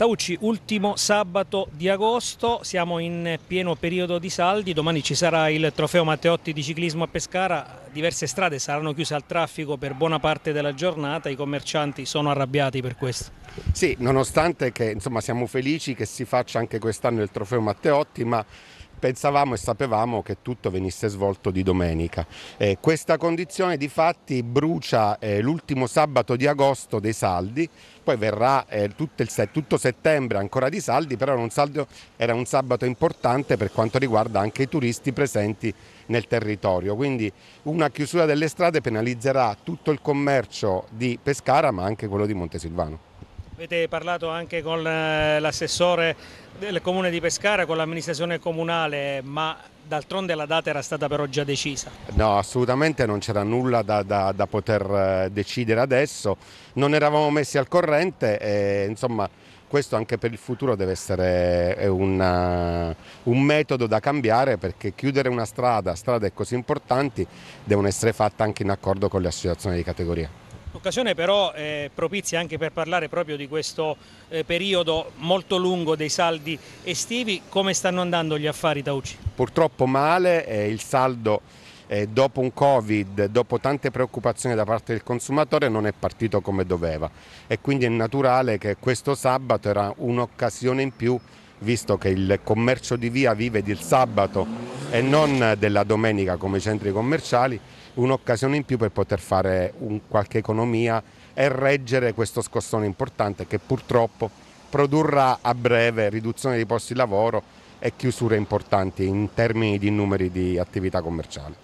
Taucci, ultimo sabato di agosto, siamo in pieno periodo di saldi, domani ci sarà il trofeo Matteotti di ciclismo a Pescara, diverse strade saranno chiuse al traffico per buona parte della giornata, i commercianti sono arrabbiati per questo. Sì, nonostante che insomma, siamo felici che si faccia anche quest'anno il trofeo Matteotti, ma pensavamo e sapevamo che tutto venisse svolto di domenica. Eh, questa condizione di fatti brucia eh, l'ultimo sabato di agosto dei saldi, poi verrà eh, tutto, il, tutto, settembre ancora di saldi, però un, saldo, era un sabato importante per quanto riguarda anche i turisti presenti nel territorio, quindi una chiusura delle strade penalizzerà tutto il commercio di Pescara ma anche quello di Montesilvano. Avete parlato anche con eh, l'assessore del comune di Pescara, con l'amministrazione comunale, ma d'altronde la data era stata però già decisa? No, assolutamente non c'era nulla da, da, da, poter eh, decidere adesso, non eravamo messi al corrente e insomma questo anche per il futuro deve essere una, un metodo da cambiare perché chiudere una strada, strade così importanti, devono essere fatte anche in accordo con le associazioni di categoria. L'occasione però è propizia anche per parlare proprio di questo eh, periodo molto lungo dei saldi estivi. Come stanno andando gli affari Tauci? Purtroppo male, eh, il saldo eh, dopo un Covid, dopo tante preoccupazioni da parte del consumatore non è partito come doveva e quindi è naturale che questo sabato era un'occasione in più visto che il commercio di via vive del sabato e non della domenica come i centri commerciali, un'occasione in più per poter fare un, qualche economia e reggere questo scossone importante che purtroppo produrrà a breve riduzione dei posti di lavoro e chiusure importanti in termini di numeri di attività commerciali.